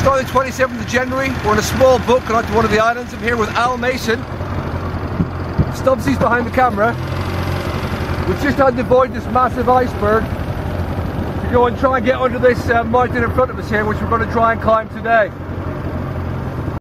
Starting the 27th of January. We're on a small boat going out to one of the islands. I'm here with Al Mason. Stubbsy's behind the camera. We've just had to avoid this massive iceberg to go and try and get under this uh, mountain in front of us here, which we're going to try and climb today.